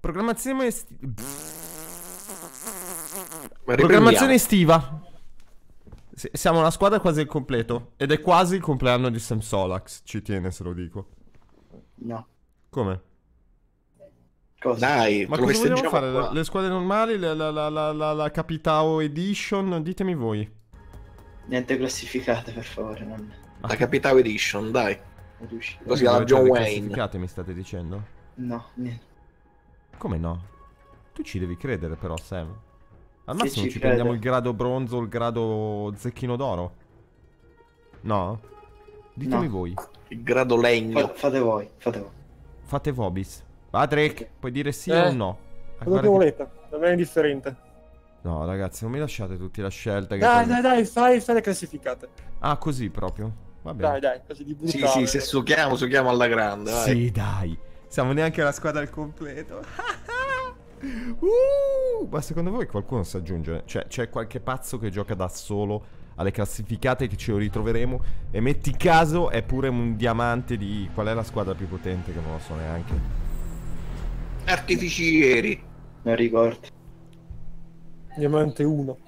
Programmazione esti- Ma Programmazione estiva. S- siamo una squadra quasi al completo. Ed è quasi il compleanno di Sam Solax. Ci tiene se lo dico. No. Come? Cosa? Dai, Ma cosa vogliamo fare? qua. Le, squadre normali? La, la, la, la, la, la Capitao Edition? Ditemi voi. Niente classificate, per favore. Non, La Capitao Edition, dai. Così alla John Wayne. classificate, mi state dicendo? No, niente. Come no? Tu ci devi credere però, Sam. Al Sì, massimo ci ci prendiamo il grado bronzo o il grado zecchino d'oro. No? Ditemi No. voi. Il grado legno. Fa- fate voi, fate voi. Fate Vobis. Patrick, puoi dire sì Eh, o no? Ah, Quello che volete, va bene indifferente. No, ragazzi, non mi lasciate tutti la scelta. Che Dai, poi- dai, dai, fai, fai le classificate. Ah, così proprio. Va bene. Dai, dai, così di Sì, brutale. sì, se succhiamo, succhiamo alla grande, vai. Sì, dai. Siamo neanche la squadra al completo. Uh, ma secondo voi qualcuno si aggiunge? Cioè, c'è qualche pazzo che gioca da solo alle classificate che ce lo ritroveremo? E metti caso è pure un diamante di... Qual è la squadra più potente che non lo so neanche. Artificieri. Non ricordo. Diamante 1.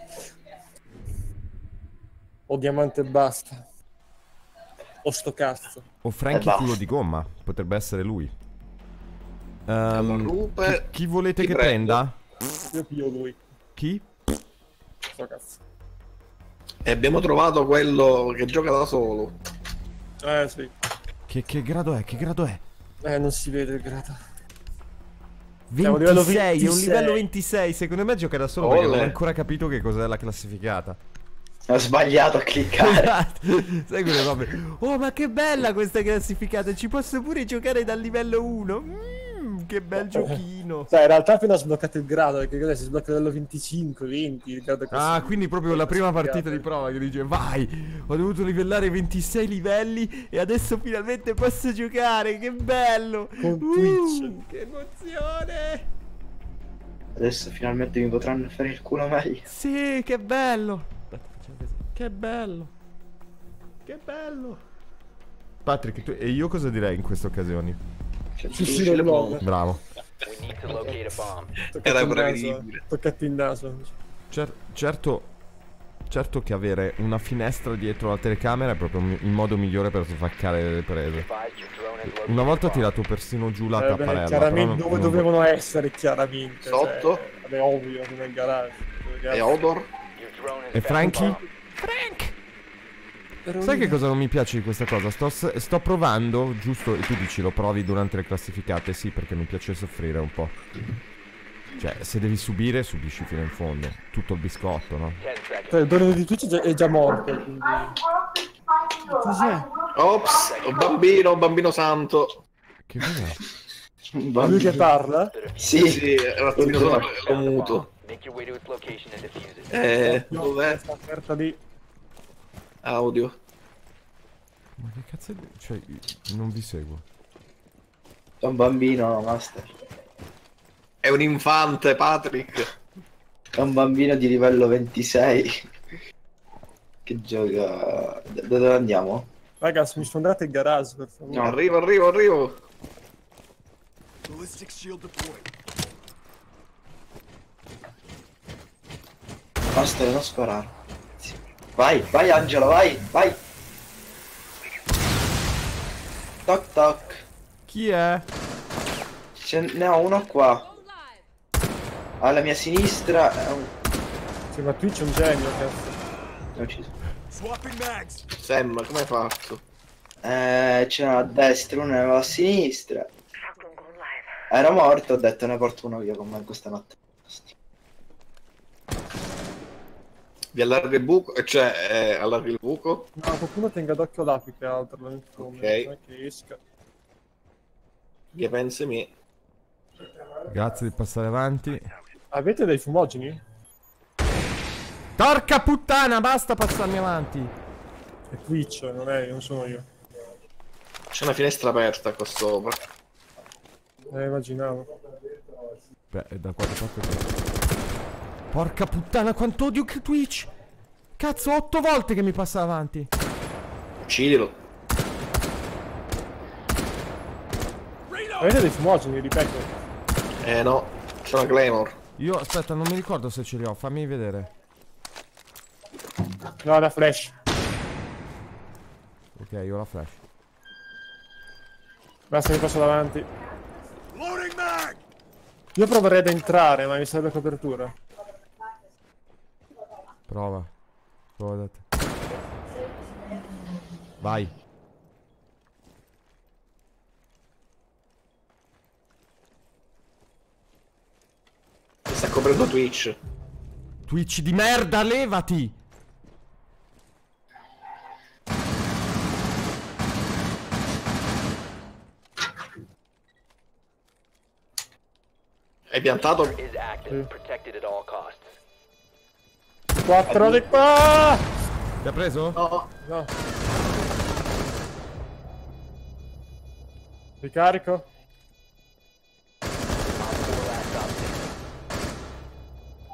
O diamante e basta. O sto cazzo. O Frankie culo di gomma. Potrebbe essere lui. Allora, Ehm, Rupe, chi, chi volete ti che prendo. prenda? Io piglio lui. Chi? Sto cazzo. E abbiamo trovato quello che gioca da solo. Eh sì. Che, che grado è? Che grado è? Eh, non si vede il grado. Siamo a livello 26, è un 26. livello 26. Secondo me gioca da solo perché non Olle. ho ancora capito che cos'è la classificata. Ho sbagliato a cliccare. Esatto. Sai quelle robe? Oh, ma che bella questa classificata! Ci posso pure giocare dal livello 1. Mmm, che bel giochino. Cioè, in realtà appena ho sbloccato il grado, perché cos'è? Si sblocca livello 25, 20, il grado così. Ah, quindi proprio la prima partita di prova che dice Vai, ho dovuto livellare 26 livelli e adesso finalmente posso giocare, che bello! Con Uh, Twitch. Che emozione! Adesso finalmente mi potranno fare il culo meglio. Sì, che bello! Aspetta, facciamo così. Che bello! Che bello! Patrick, tu- e io cosa direi in queste occasioni? Cioè, tu- sì, lo blog. Bravo. We need to locate a bomb. Toccati Era il prevedibile. eh. Toccati il naso. Cer- certo, certo che avere una finestra dietro la telecamera è proprio il modo migliore per svaccare le prese. Advise your drone has located Una volta ho a bomb. tirato persino giù la Eh, beh, tapparella. chiaramente non- dove non- dovevano essere, chiaramente. Sotto? Cioè, vabbè, ovvio, nel garage. E Odor? E found a Bomb. Sai che cosa non mi piace di questa cosa? Sto, sto provando, giusto, e tu dici lo provi durante le classificate, sì, perché mi piace soffrire un po'. Cioè, se devi subire, subisci fino in fondo. Tutto il biscotto, no? 10 seconds. Cioè, il dono di Twitch è già, morto, quindi... Cos'è? Ops, un bambino, un bambino santo. Che cos'è? Lui che parla? Sì, Sì, è un solo ero muto. Make your way to its location and defuse it. Eh, dov'è? sta aperta lì. Audio. Ma che cazzo è? Cioè, non vi seguo. è un bambino, master. È un infante, Patrick. È un bambino di livello 26. Che gioca... Da dove andiamo? Ragazzi, mi sfondate il garage, per favore. No. Arrivo, arrivo, arrivo. Master, non sparare. Vai, vai Angelo, vai, vai. Toc toc. Chi è? Ce ne ho uno qua. Alla mia sinistra è un... Sì, ma Twitch è un genio, cazzo. è ucciso. Sam, come hai fatto? Eh, c'è una a destra, una a sinistra. Ero morto, ho detto ne porto uno via con me questa notte. Vi allarga il buco? eh, Cioè, eh, allarga il buco? No, qualcuno tenga d'occhio là più che altro, non come, Ok. non è che esca. Che pensi me? Grazie di passare avanti. Avete dei fumogeni? Porca puttana, basta passarmi avanti. È Twitch, non è, non sono io. C'è una finestra aperta qua sopra. Eh, immaginavo. Beh, è da qualche parte. Porca puttana, quanto odio che Twitch! Cazzo, otto volte che mi passa avanti. Uccidilo. Avete dei fumogeni, ripeto. Eh no, c'è una Claymore. Io, aspetta, non mi ricordo se ce li ho, fammi vedere. No, da flash. Ok, io ho la flash. Basta mi passo davanti. Io proverei ad entrare, ma mi serve copertura. Prova. Prova da te. Vai. Mi sta coprendo Twitch. Twitch di merda, levati! Hai piantato? Is 4 di qua! Ti ha preso? No. No. Ricarico.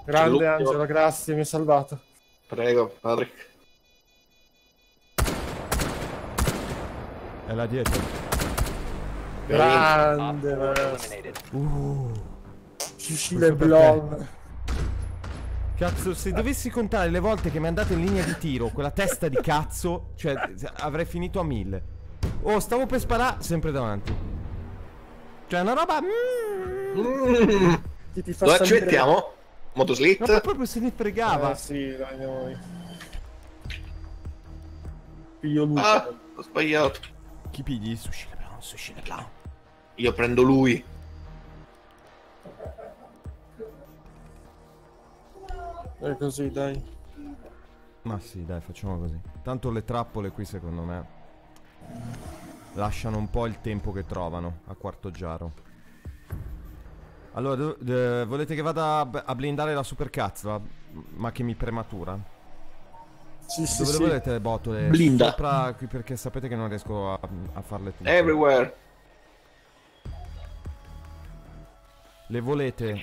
Grande Lucio. Angelo, grazie, mi hai salvato. Prego, Patrick. È là dietro. Grande, Op four maestro. eliminated. Fucile Questo blon. Cazzo, se dovessi contare le volte che mi andate in linea di tiro, quella testa di cazzo, cioè avrei finito a mille. Oh, stavo per sparare sempre davanti. Cioè, una roba. mm, ti Dove ci mettiamo? Ma Motoslit? proprio se ne fregava. Ah, sì, dai, noi. Piglio lui. Ah, ho sbagliato. Chi pigli? Sushi Leblanc, sushi Leblanc. Io prendo lui. È così, dai. Ma sì, dai, facciamo così. Tanto le trappole qui, secondo me, lasciano un po' il tempo che trovano a quarto giaro. Allora, volete che vada a, blindare la supercazzola? Ma che mi prematura? Sì, sì, Dove sì. volete le botole? Blinda. Sopra qui perché sapete che non riesco a, a farle tutte. Everywhere. Le volete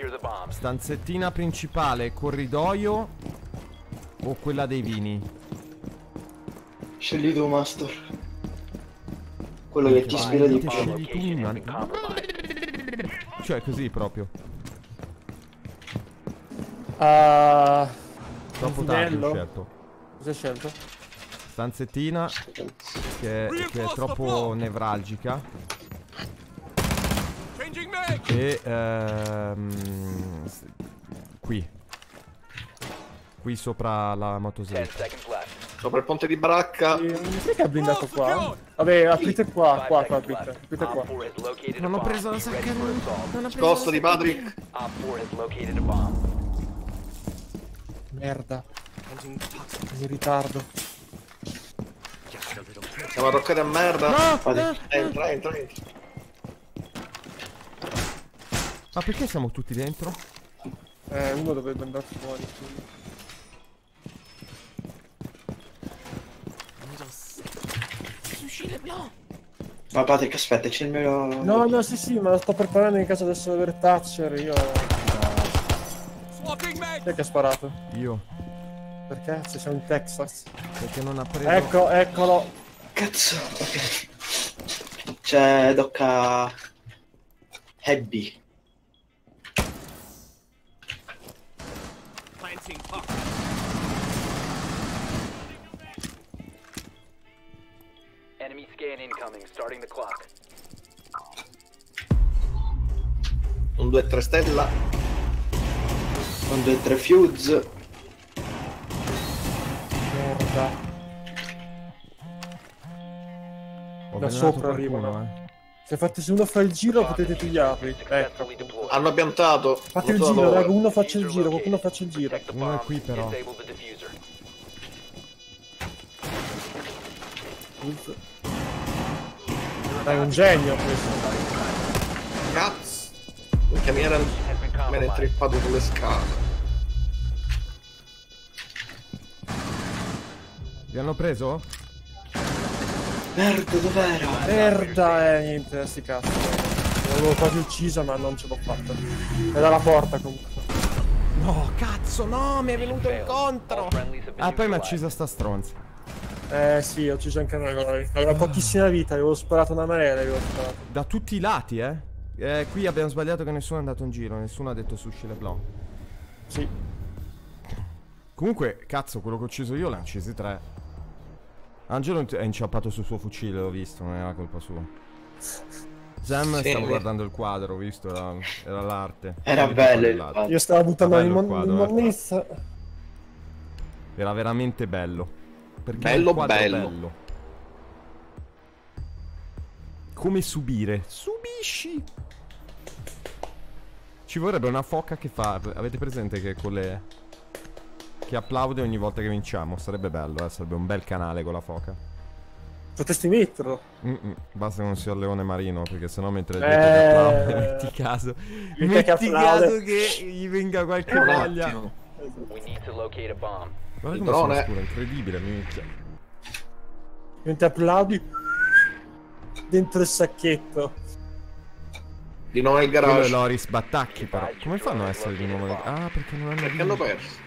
stanzettina principale, corridoio o quella dei vini? Scegli tu, Master. Quello che ti ispira di più. scegli tu. Cioè, così proprio. Ah, Troppo tardi scelto. cosa hai scelto? Stanzettina che, che è troppo nevralgica. E ehm, qui. Qui sopra la 10 motosega. seconds left. Sopra il ponte di baracca. Eh, Chi è che ha blindato qua? Vabbè, aprite qua, 5 qua, qua, aprite, qua. 4 has located a Non ho preso la sacca. Non ho la di. Patrick. Op 4 has located a bomb. Merda. In ritardo. Siamo arroccati a merda. No, Fate- no. Entra, entra, entra. Ma perché siamo tutti dentro? Eh, uno dovrebbe andare fuori. quindi. Ma Patrick, aspetta, c'è il mio... No, no, sì, sì, ma lo sto preparando in caso dovesse aver Thatcher, io... Chi è che ha sparato? Io. Perché? Se siamo in Texas. Perché non ha preso. Ecco, eccolo. Cazzo, ok. C'è Docca... Heavy. Enemy scan incoming. Starting the clock. Un 2-3 stella. O tre fuse. Merda. Ho Da sopra arrivano. eh. Se fate se uno fa il giro potete pigliarli. Ecco. Hanno piantato. Fate il giro, raga, uno faccia il giro, qualcuno faccia il giro. Uno è qui, però. È un genio questo. Cazzo. Perché mi era... Me ne è trippato sulle scale. Vi hanno preso? Merda, dov'era? Merda, eh, niente, sti cazzo. L'avevo quasi uccisa ma non ce l'ho fatta. È dalla porta comunque. No, cazzo, no, mi è venuto incontro. Ah, poi mi ha uccisa sta stronza. Eh sì, ho ucciso anche noi. Avevo pochissima vita, avevo sparato una marea, avevo sparato. Da tutti i lati, eh. Eh, qui abbiamo sbagliato che nessuno è andato in giro, nessuno ha detto sushi Leblanc. Sì. Comunque, cazzo, quello che ho ucciso io l'ha uccisi tre. Angelo è inciampato sul suo fucile, l'ho visto, non era colpa sua. Sam Sì, stavo è guardando il quadro, ho visto, era, era l'arte. Era bello il. Io stavo buttando Bello in il mon- quadro, eh. monnezza. Era veramente bello. Perché Bello, quadro bello. Come subire? Subisci! Ci vorrebbe una foca che fa. Avete presente che con le. Che applaude ogni volta che vinciamo? Sarebbe bello, eh? Sarebbe un bel canale con la foca. Potresti metterlo. Mm-mm, Basta che non sia il leone marino, perché sennò mentre Eh. applaude, metti caso. che Metti applaude. caso che gli venga qualche voglia. attimo. We need to locate a bomb. Guarda Il come sono scuro, incredibile, minchia. Mentre applaudi dentro il sacchetto. Di nuovo Quello è garage. Loris Battacchi però. Come fanno a essere di nuovo. Ah, perché non hanno Perché hanno perso.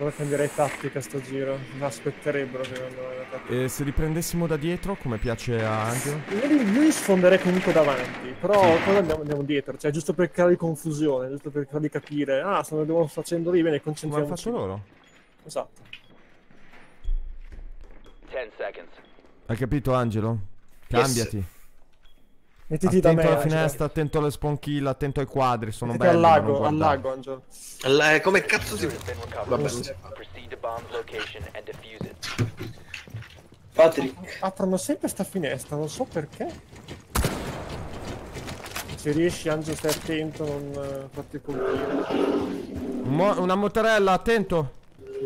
Ora cambierei tattica sto giro. Mi aspetterebbero secondo me. E se li prendessimo da dietro, come piace a Angelo? Io li, io li sfonderei comunque davanti, però poi andiamo, andiamo dietro, cioè giusto per creare confusione, giusto per farli capire, ah, stanno devo facendo lì, bene, Come hanno concentriamoci. fatto loro? Esatto. 10 seconds. Hai capito Angelo? Cambiati. Mettiti da Attento me, alla Angelo. finestra, attento alle sponchille, attento ai quadri, sono Mettiti belli. al lago, al lago, Angelo. Eh, come cazzo si... Vabbè. Patrick, Aprono sempre sta finestra, non so perché. Se riesci, Angelo, stai attento, non eh, farti colpire. Mo- una motorella, attento.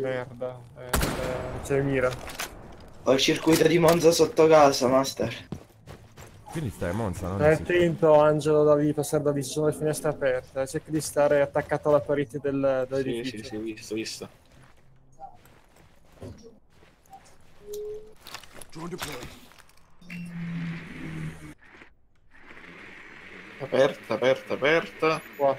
Merda, eh, eh, c'è mira. ho il circuito di Monza sotto casa, master. Quindi stai a Monza, no? Stai attento, Angelo, da lì, passare da lì, ci sono le finestre aperte. Cerca di stare attaccato alla parete del, Sì, dell'edificio. sì, sì, visto, visto. Aperta, aperta, aperta. Qua.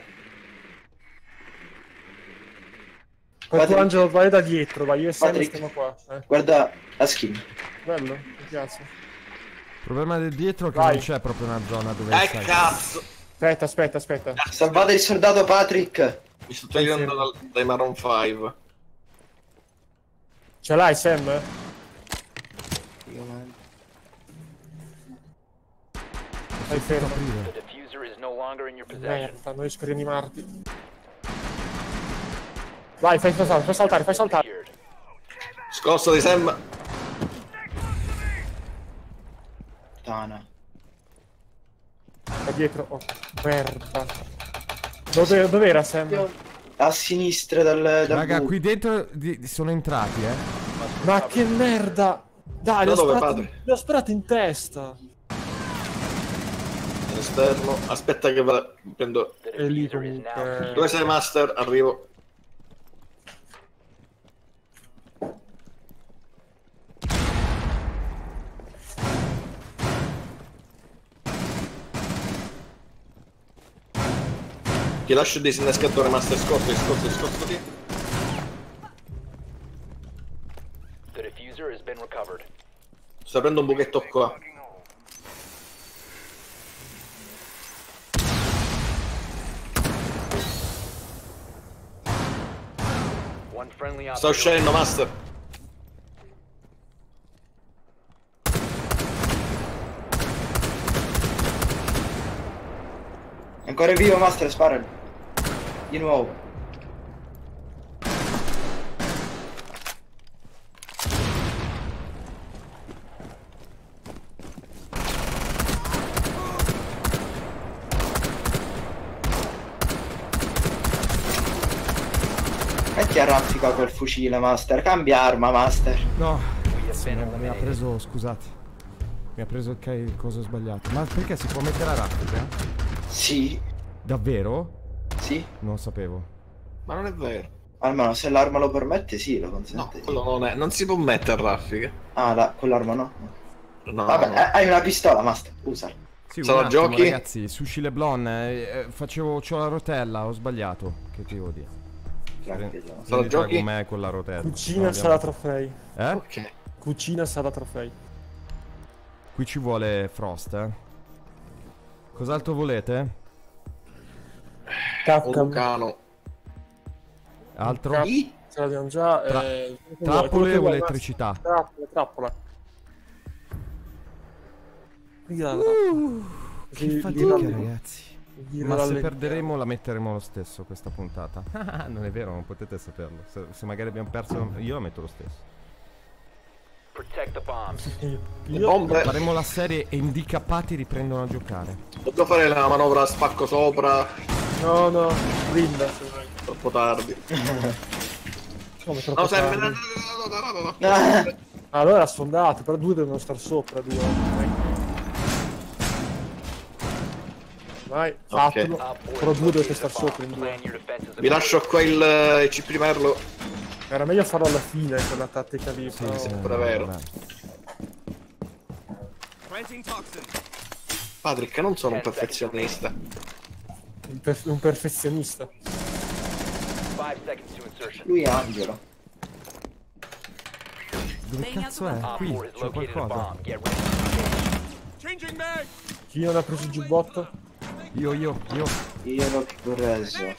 Patrick. Angelo, vai da dietro, vai, io e Sam stiamo qua. Eh, Guarda la skin. bello, mi piace. Il problema del dietro è che Vai. non c'è proprio una zona dove Eh stai. cazzo! Aspetta, aspetta, aspetta. Salvate il soldato Patrick. Mi sto togliendo dal- dai Maroon 5. Ce l'hai, Sam? Stai fermo. The diffuser is no longer in your possession. Merda, non riesco a rianimarti. Vai, fai, fai saltare, fai saltare, fai saltare. Secured. Scosso di Sam. Tana. Da dietro. Oh, merda. Dove, dov'era Sam? A sinistra dal, dal Raga, buco. qui dentro di- sono entrati, eh. Ma che merda! Dai, Da l'ho dove, sparato, in testa. All'esterno. Aspetta che vada. Prendo. E lì comunque... Dove sei, Master? Arrivo. Ti lascio il disinnescatore Master Scorso, scorso, scorso di. The diffuser has been recovered. Sto aprendo un buchetto qua. Sto uscendo, Master. È ancora vivo, master, sparali. Di nuovo. Metti a raffica quel fucile, master. Cambia arma, master. No, no, mi ha preso, scusate. Mi ha preso il il coso sbagliato. Ma perché si può mettere a raffica? Sì, Davvero? Sì. Non sapevo. Ma non è vero. Almeno se l'arma lo permette, sì, lo No, consente. sì. quello non è. Non si può mettere a raffiche. Ah, la- quell'arma no. No, Vabbè, no. eh, hai una pistola, master. Usala. Sì, la attimo, giochi? ragazzi, sushi Leblon, eh, eh, facevo, c'ho la rotella, ho sbagliato. Che ti devo dire? Tra giochi? con me con la rotella. Cucina Non sala trofei. Eh? Ok. Cucina sala trofei. Qui ci vuole Frost, eh. Cos'altro volete? Un Capcom. vulcano. Altro? I? Ce l'abbiamo già. Tra- eh, Trappole o elettricità? vuoi, Trappola, trappola. Via, Che fatica, ragazzi. Ma se perderemo la metteremo lo stesso questa puntata. Non è vero, non potete saperlo. Se, se magari abbiamo perso, io la metto lo stesso. Protect the bombs. Le bombe. Faremo la serie e indicappati riprendono a giocare. Dobbiamo fare la manovra spacco sopra. No, no, brinda. Troppo tardi. Come troppo No, serve. tardi. No, no, no, no, no, no. Ah, Allora sfondato, però due devono star sopra, due. Vai, fatelo. Op 4 Però due dovete star sopra in due. Vi lascio qua il eh, CP di Merlo. Era meglio farlo alla fine quella tattica lì. Sì, però- sì, sempre vero. Patrick, non sono un perfezionista. Un, per- un perfezionista. 5 seconds to insertion. lui è Angelo. Dove cazzo è? Qui, 4 has c'è qualcosa. Chi non ha preso il giubbotto? Io, io, io. Io l'ho preso.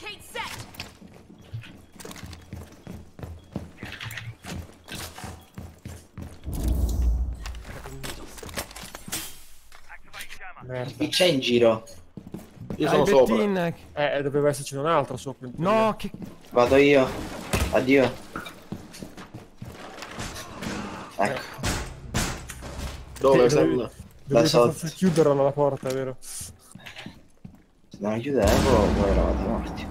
Merda. Chi c'è in giro? Io sono sopra. Bettin. Eh, doveva esserci un altro sopra. No, che... Vado io. Addio. Ecco. Dove Eh, dovevi- Da Dovevi sotto. forse chiuderla la porta, vero? Se non la chiudevo, voi eravate morti.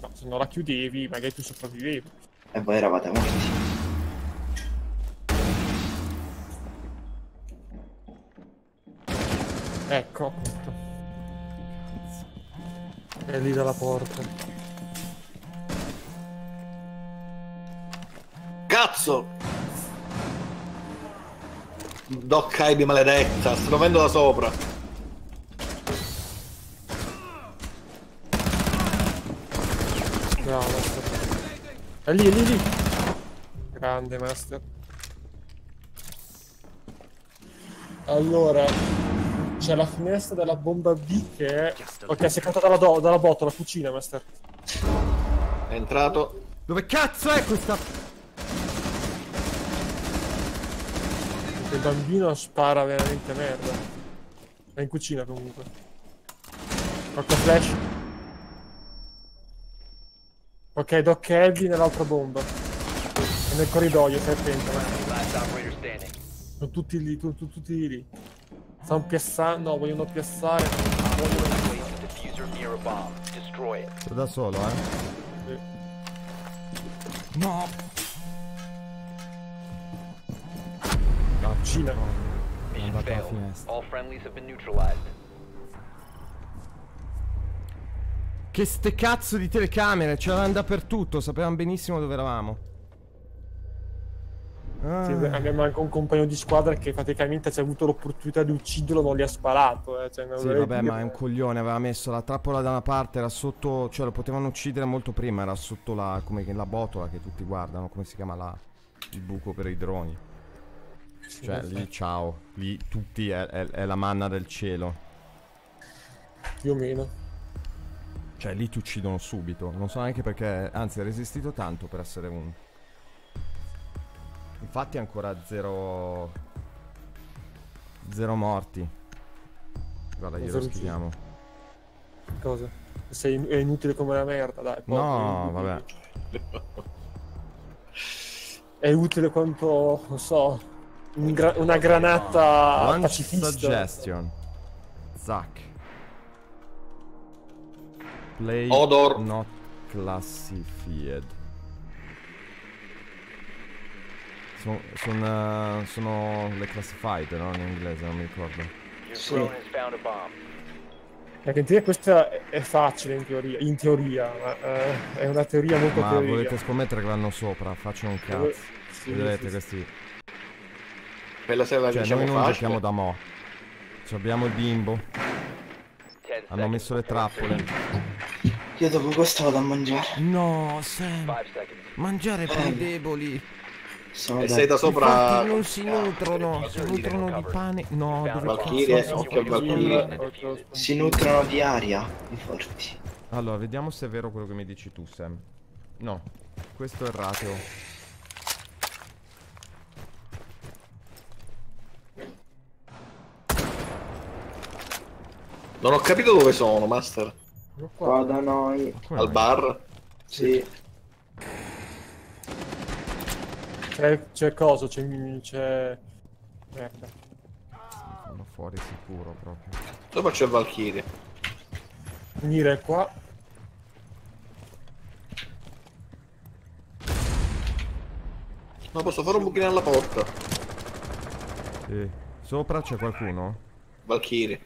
No, se non la chiudevi, magari tu sopravvivevi. E voi eravate morti. Ecco. È lì dalla porta. Cazzo! Doc Heidi maledetta, sto vendo da sopra. Bravo. È lì, è lì, lì. Grande, Master. Allora, c'è la finestra della bomba B che è... Ok, si è cattata dalla, do- dalla botola, cucina, Master. È entrato. Dove cazzo è questa... Il bambino spara veramente merda. È in cucina comunque. Porta flash. Ok, Doc Eddie nell'altra bomba. È nel corridoio, stai attento. Sono tutti lì, tu- tu- tutti lì. Stanno piazzando, no, vogliono. Destroy it. Sono da solo, eh. Sì. No. La cucina. È Mission andato alla failed. finestra. All friendlies have been neutralized. Che ste cazzo di telecamere, c'erano dappertutto, sapevamo benissimo dove eravamo. Ah. Sì, abbiamo anche un compagno di squadra che praticamente ci ha avuto l'opportunità di ucciderlo, non gli ha sparato. Eh. Cioè, Sì, vabbè, ma è un coglione, aveva messo la trappola da una parte, era sotto, cioè lo potevano uccidere molto prima, era sotto la, come la botola che tutti guardano, come si chiama là, il buco per i droni. Cioè, lì ciao, lì tutti è, è- è la manna del cielo. Più o meno. Cioè, lì ti uccidono subito, non so neanche perché, anzi, ha resistito tanto per essere un... Infatti ancora zero... Zero morti. Guarda, glielo scriviamo. Cosa? Sei è inutile come la merda, dai. poi- No, vabbè. È utile quanto, non so, un gra- una granata pacifista. suggestion. Zack. Play Odor. not classified. Sono, sono, sono le classified, no? In inglese, non mi ricordo. Your Sì. drone has found a bomb. Perché in teoria questa è- facile in teoria, in teoria, ma eh, è una teoria molto Ma teoria. volete scommettere che vanno sopra? Facciano un cazzo. sì, Vedrete sì, questi. Quella la Cioè, diciamo noi non facile. giochiamo da mo'. Cioè, abbiamo il bimbo. 10 Hanno messo le trappole. Io dopo questo vado a mangiare. No, Sam. 5 seconds. Mangiare per i deboli. Sono E da- sei da sopra... Infatti non si nutrono, si nutrono di pane. No, dove Valkyrie, occhio al Valkyrie. Si nutrono di aria, i forti. Allora, vediamo se è vero quello che mi dici tu, Sam. No, questo è il rateo. Non ho capito dove sono, Master. Qua da noi. Al bar? Sì. C'è, c'è cosa? C'è... c'è... Merda. Sono fuori sicuro proprio. Dove c'è Valkyrie? Venire qua. Ma posso fare un buchino alla porta? Sì. Sopra c'è qualcuno? Valkyrie.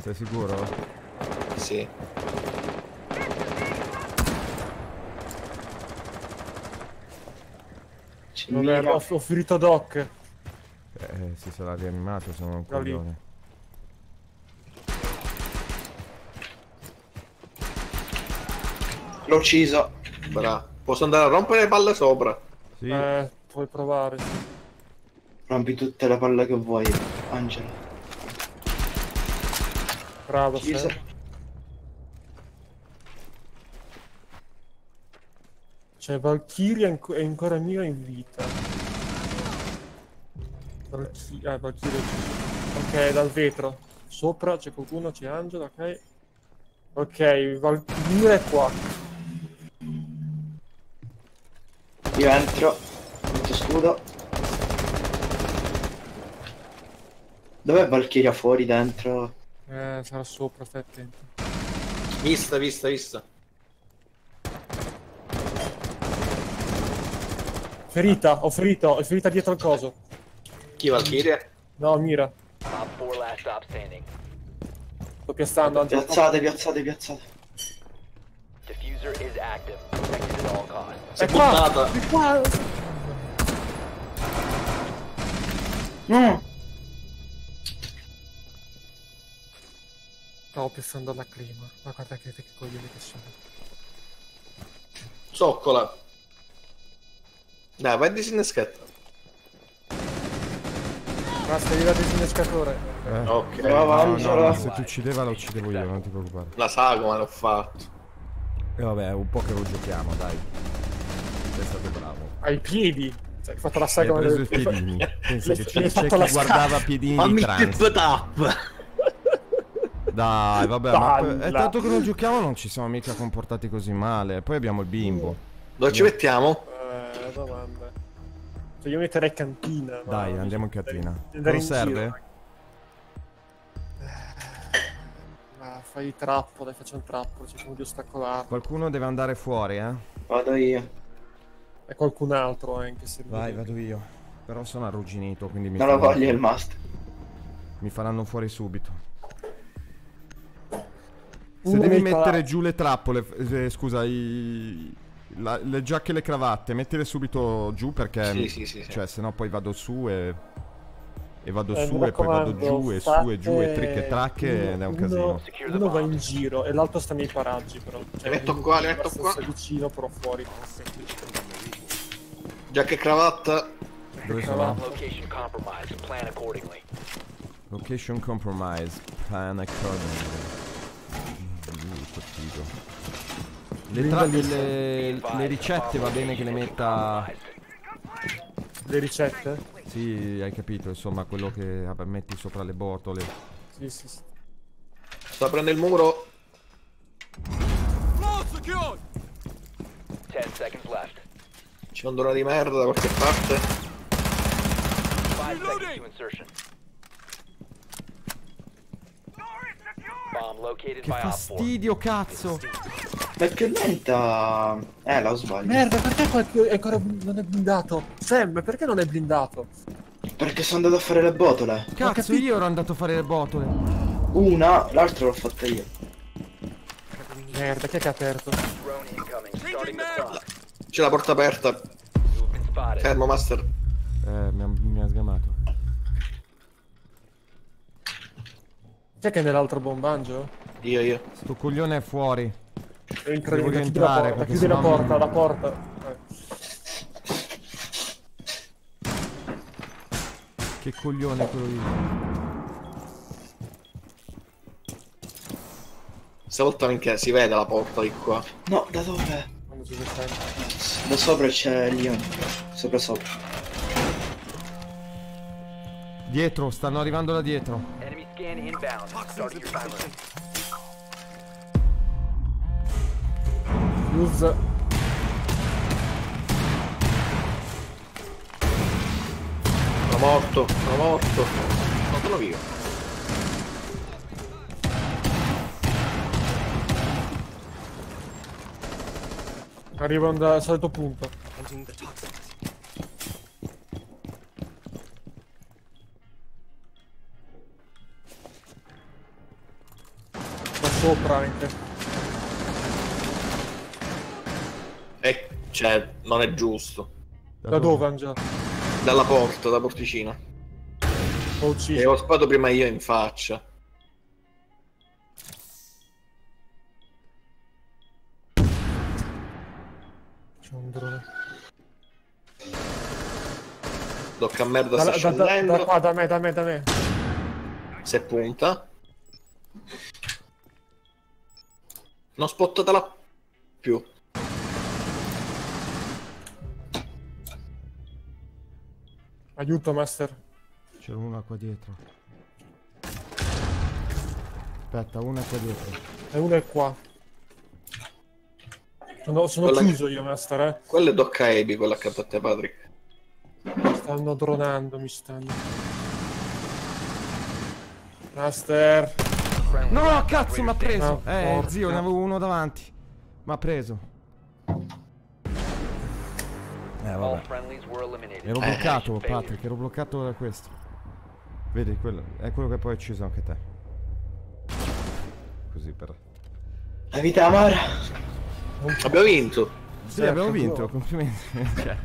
Sei sicuro? Sì. Vabbè, mira. ho, ho ferito Doc. Eh, si sarà rianimato, sono un coglione. L'ho ucciso. Bra. Posso andare a rompere le palle sopra? Sì, Eh, puoi provare. Rompi tutte le palle che vuoi, Angelo. Bravo, Ucciso. Sam. C'è Valkyrie anco- è ancora mia in vita. Valkyrie, eh, Valkyrie. Ok, dal vetro. Sopra c'è qualcuno, c'è Angelo, ok. Ok, Valkyrie è qua. Io entro. Metto scudo. Dov'è Valkyria fuori dentro? Eh, sarà sopra, stai attento. Vista, vista, vista. Ferita, ho ferito, ho ferita dietro al coso. Chi? No, mira. Op 4 last stop standing. Sto piazzando, Angelo. Piazzate, piazzate, piazzate. Diffuser is active. Protected at all costs. È qua! È qua! No! Stavo piazzando la clima. Ma guarda che, che coglioni che sono. Zoccola. Dai, vai a disinnescata. Basta, arriva il disinnescatore. eh. Ok. No, no, Angelo. ma se ti uccideva la uccidevo io, non ti preoccupare. La sagoma l'ho fatto. E vabbè, un po' che lo giochiamo, dai. Sei stato bravo. Ai piedi. Cioè, hai fatto la sagoma del... i piedini. Pensa che c'è, chi guardava piedini di trans. Dai, vabbè, ma è tanto che non giochiamo non ci siamo mica comportati così male. Poi abbiamo il bimbo. Dove ci mettiamo? Eh, domanda. Cioè, io metterei cantina. ma- Dai, andiamo in cantina. Cosa serve? giro. Ma fai trappo, dai, facciamo trappo, cerchiamo di ostacolarlo. Qualcuno deve andare fuori, eh? Vado io. E qualcun altro anche se Vai, vado io. Però sono arrugginito, quindi mi, Non lo faranno, voglio il master. mi faranno fuori subito. Se Uno devi mettere giù le trappole, eh, scusa, i- la- le giacche e le cravatte, mettile subito giù perché... Sì, sì, sì, sì. Cioè, se no poi vado su e... E vado Eh, su mi e poi vado giù e su e giù e trick e tracche ed è un casino. Uno va in giro e l'altro sta nei paraggi però. Cioè, Li metto qua, li metto qua. vicino però fuori. Giacca e cravatta. Dove sono? Location compromised. Plan accordingly. Location compromise. Plan accordingly. Uh. Le, tra- le, le ricette va bene che le metta... Le ricette? Sì, hai capito, insomma, quello che vabbè, metti sopra le botole. Sì, sì, sì. Sto aprendo il muro. 10 seconds left. C'è un dono di merda da qualche parte. 5 seconds to insertion. Bomb located Che by Op 4. fastidio, cazzo! Ma è più lenta. Eh, la sbaglio. Merda, perché è ancora non è blindato? Sam, perché non è blindato? Perché sono andato a fare le botole. Cazzo, io ero andato a fare le botole. Una, l'altra l'ho fatta io. Merda, chi è che ha aperto? C'è la porta aperta. Fermo, master. Eh, mi ha, mi ha sgamato. Chi è che è nell'altro bombangio? Io, io. Sto coglione è fuori. Entra, Devo entra, chiudi rientrare, la porta, chiudi la porta, non- la porta. Che coglione quello lì. Stavolta minchia si vede la porta di qua. No, da dove? Da sopra c'è Leon. Sopra sopra. Dietro, stanno arrivando da dietro. Enemy scan inbound. Starting your Use. Sono morto, sono morto. Fatelo via. Arrivano dal solito punto. Sopra anche. E cioè, non è giusto. Da dove Angela? Dalla porta, da porticina. Ho E ucciso. ho sparato prima io in faccia. C'è un drone. Docca a merda Da, sta da, da, scendendo. da qua, da me, da me, da me. Se punta. Non spottatela più. Aiuto, master. C'è una qua dietro. Aspetta, una qua dietro. E uno è qua. Sono, sono Quella- chiuso io, master, eh. Quello è Docca Ebi, quello accanto a te, Patrick. Mi stanno dronando, mi stanno. Master. No, cazzo, mi ha preso. Eh, porca. zio, ne avevo uno davanti. Mi ha preso. Eh, vabbè. Ero Eh, bloccato. Patrick, ero bloccato da questo. Vedi, quello, è quello che poi hai ucciso anche te. Così per... La vita amara. Abbiamo vinto. Sì, Eh, abbiamo sicuro. vinto, complimenti. Cioè.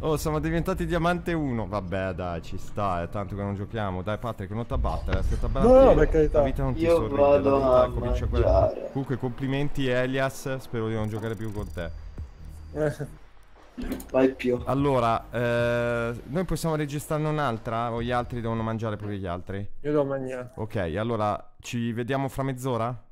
Oh, siamo diventati diamante 1. Vabbè, dai, ci sta, è tanto che non giochiamo. Dai, Patrick, non ti abbattere, è stata bella No, no, per carità. La vita non ti Io sorride, vado la vita a comincia mangiare. Comunque, complimenti Elias, spero di non giocare più con te. Vai più. Allora, eh, noi possiamo registrarne un'altra o gli altri devono mangiare pure gli altri? io devo mangiare. Ok, allora ci vediamo fra mezz'ora?